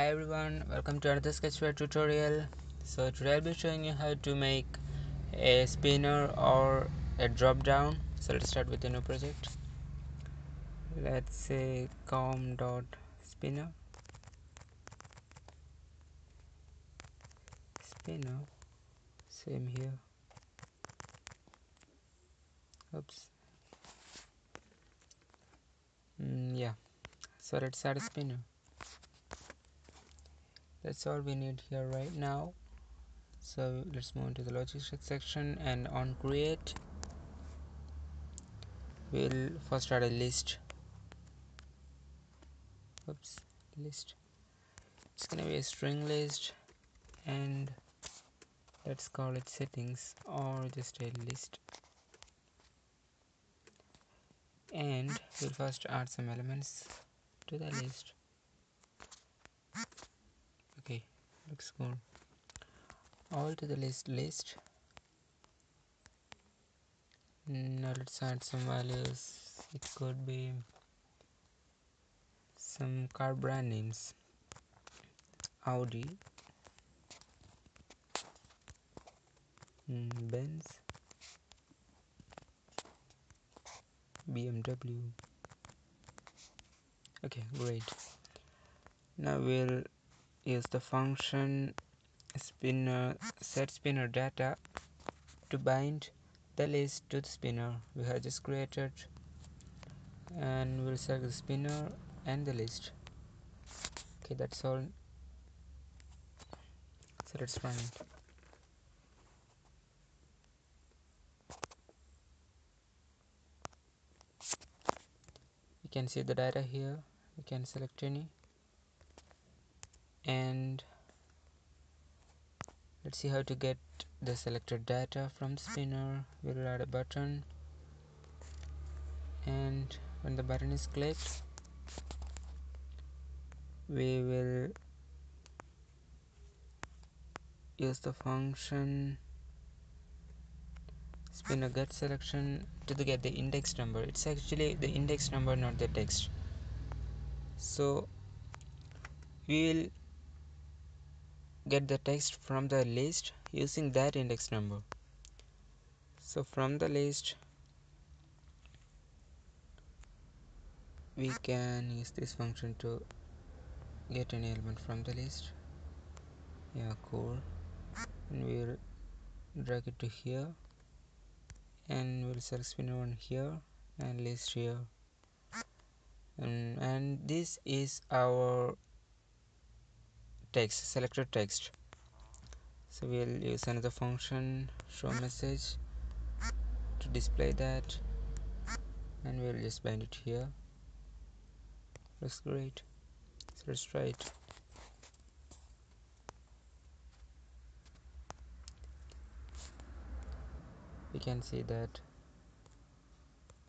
Hi everyone, welcome to another Sketchware tutorial. So today I'll be showing you how to make a spinner or a drop down. So let's start with a new project. Let's say com dot spinner spinner same here oops mm, yeah so let's add a spinner that's all we need here right now. So let's move into the logic section and on create we'll first add a list. Oops list. It's gonna be a string list and let's call it settings or just a list. And we'll first add some elements to the list okay looks good all to the list list. Now let's add some values it could be some car brand names. Audi. Mm, Benz. BMW okay great. Now we'll use the function spinner set spinner data to bind the list to the spinner. We have just created and we'll select the spinner and the list. Okay that's all. So let's run it. You can see the data here. You can select any and let's see how to get the selected data from spinner. We'll add a button. And when the button is clicked we will use the function spinner get selection to get the index number. It's actually the index number not the text. So we'll get the text from the list using that index number. So from the list we can use this function to get an element from the list. Yeah cool. And we'll drag it to here. And we'll select one here and list here. And, and this is our text selected text. So we'll use another function show message to display that. And we'll just bind it here. Looks great. So let's try it. We can see that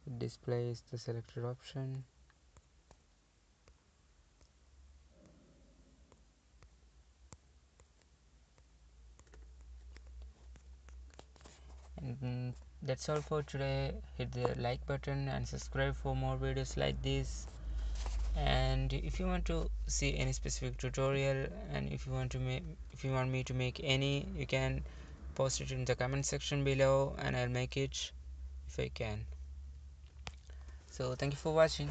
it displays the selected option and that's all for today. Hit the like button and subscribe for more videos like this. And if you want to see any specific tutorial and if you want to make if you want me to make any you can post it in the comment section below and I'll make it if I can. So thank you for watching